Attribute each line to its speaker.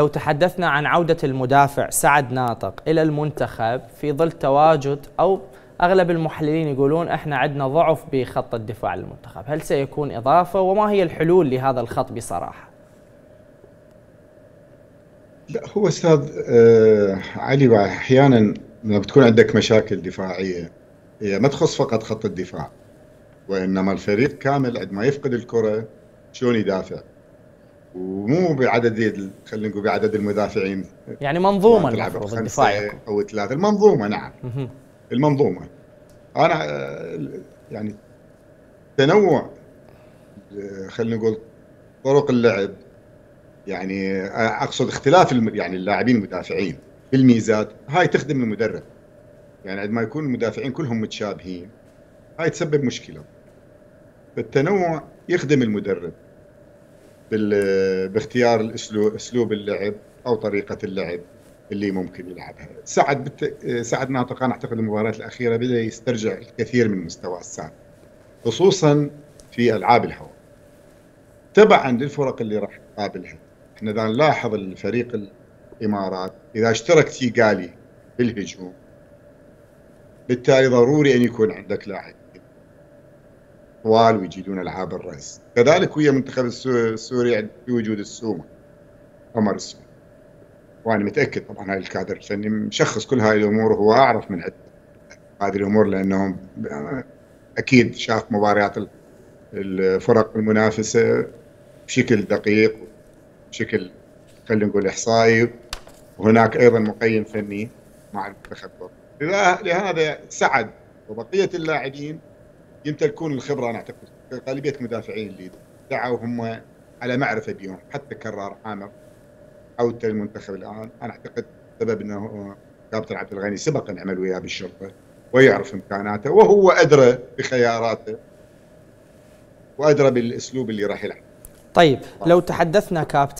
Speaker 1: لو تحدثنا عن عودة المدافع سعد ناطق إلى المنتخب في ظل تواجد أو أغلب المحللين يقولون إحنا عندنا ضعف بخط الدفاع للمنتخب هل سيكون إضافة؟ وما هي الحلول لهذا الخط بصراحة؟
Speaker 2: لا هو أستاذ آه علي أحيانا لما بتكون عندك مشاكل دفاعية هي ما تخص فقط خط الدفاع وإنما الفريق كامل عندما يفقد الكرة شلون يدافع؟ ومو بعدد خلينا نقول بعدد المدافعين.
Speaker 1: يعني منظومه المفروض الدفاع
Speaker 2: أو ثلاثة. المنظومة نعم. المنظومة. أنا يعني تنوع خلينا نقول طرق اللعب. يعني أقصد اختلاف يعني اللاعبين المدافعين بالميزات. هاي تخدم المدرب. يعني عندما يكون المدافعين كلهم متشابهين هاي تسبب مشكلة. فالتنوع يخدم المدرب. باختيار الاسلوب أسلوب اللعب أو طريقة اللعب اللي ممكن يلعبها. سعد بت... سعد ناطق أنا أعتقد المباريات الأخيرة بدأ يسترجع الكثير من مستواه السابق خصوصا في ألعاب الهواء. تبعا للفرق اللي راح تقابلها. إحنا إذا نلاحظ الفريق الإمارات إذا اشترك تيغالي بالهجوم بالتالي ضروري أن يكون عندك لاعب. طوال ويجيدون ألعاب الراس كذلك ويا منتخب السوري في وجود السومه عمر السومه وأنا متأكد طبعا هاي الكادر الفني مشخص كل هاي الأمور وهو أعرف من عده هذه الأمور لأنهم أكيد شاف مباريات الفرق المنافسة بشكل دقيق بشكل خلينا نقول إحصائي. وهناك أيضا مقيم فني مع المنتخب. لهذا سعد وبقية اللاعبين يمتلكون الخبرة أنا أعتقد غالبية المدافعين اللي دعوا هم على معرفة بهم حتى كرار عامر عودته للمنتخب الآن. أنا أعتقد سبب إنه كابتن عبد الغني سبق أن عمل وياه بالشرطة ويعرف إمكاناته وهو أدرى بخياراته وأدرى بالأسلوب اللي راح يلعب.
Speaker 1: طيب لو تحدثنا كابتن